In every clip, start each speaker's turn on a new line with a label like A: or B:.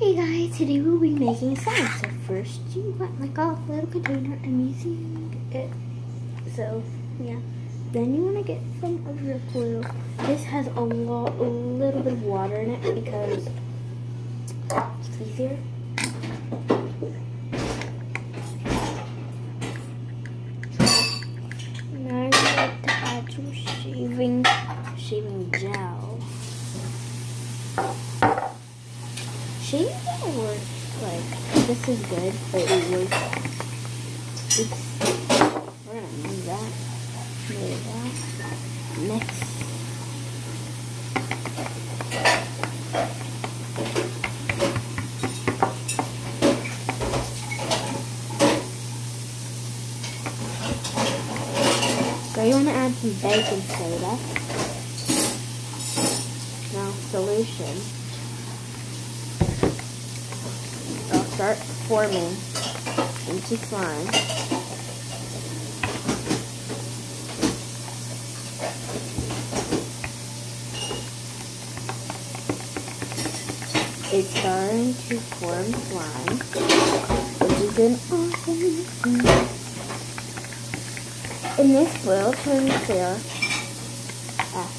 A: Hey guys, today we'll be making slime. So first you want like a little container. I'm using it. So yeah. Then you want to get some of your glue. This has a lot, a little bit of water in it because it's easier. Now you like to add some shaving, shaving gel. Gel works like this is good, but it works. Oops. We're gonna move that. Move that. Next. So you want to add some baking soda. Now solution. I'll start forming into slime. It's starting to form slime, which is an awesome mixing. In this will turn clear. Ah.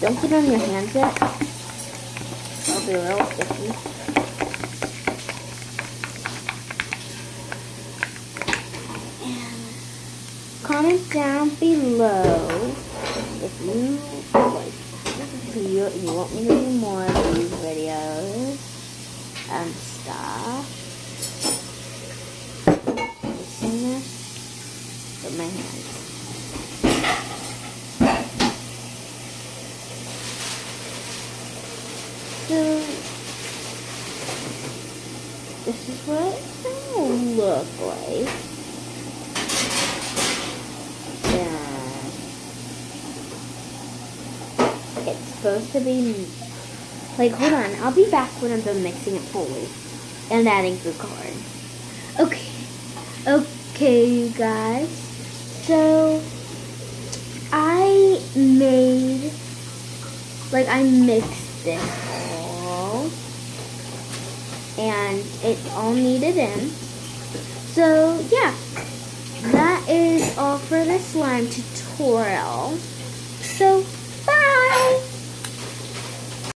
A: Don't get on your hands yet. I'll be sticky. And comment down below if you like you, you want me to do more of these videos and stuff. This with my hands. So, this is what it's gonna look like. And it's supposed to be, like, hold on, I'll be back when I'm done mixing it fully and adding the card. Okay, okay, you guys. So, I made, like, I mixed this and it's all kneaded in. So, yeah, that is all for the slime tutorial. So,